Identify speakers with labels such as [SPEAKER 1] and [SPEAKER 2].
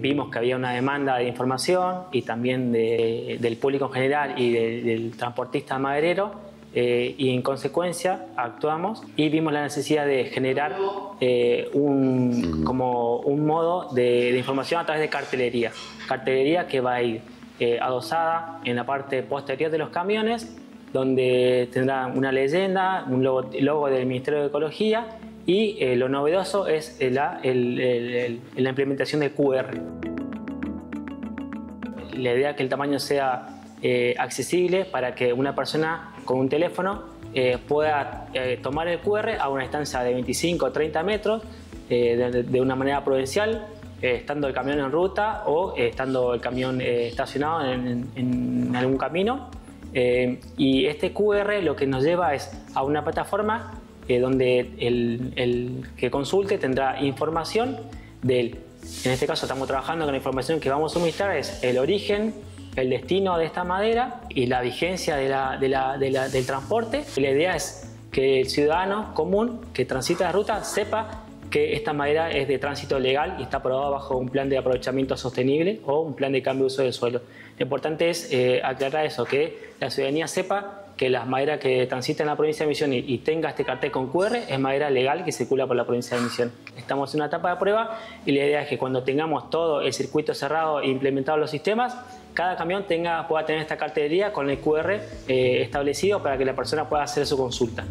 [SPEAKER 1] vimos que había una demanda de información y también del público en general y del transportista maderero eh, y en consecuencia actuamos y vimos la necesidad de generar eh, un, como un modo de, información a través de cartelería. Cartelería que va a ir eh, adosada en la parte posterior de los camiones, donde tendrá una leyenda, un logo, del Ministerio de Ecología y lo novedoso es la, la implementación del QR. La idea es que el tamaño sea accesible para que una persona con un teléfono eh, pueda eh, tomar el QR a una distancia de 25 o 30 metros eh, de, una manera prudencial, estando el camión en ruta o estando el camión estacionado en, algún camino. y este QR lo que nos lleva es a una plataforma donde el, el, que consulte tendrá información del, en este caso estamos trabajando con la información que vamos a suministrar, es el origen, el destino de esta madera y la vigencia del transporte. La idea es que el ciudadano común que transita la ruta sepa que esta madera es de tránsito legal y está aprobada bajo un plan de aprovechamiento sostenible o un plan de cambio de uso del suelo. Lo importante es eh, aclarar eso, que la ciudadanía sepa que la madera que transita en la provincia de Misiones y, tenga este cartel con QR es madera legal que circula por la provincia de Misiones. Estamos en una etapa de prueba y la idea es que cuando tengamos todo el circuito cerrado e implementados los sistemas, cada camión tenga, pueda tener esta cartelería con el QR eh, establecido para que la persona pueda hacer su consulta.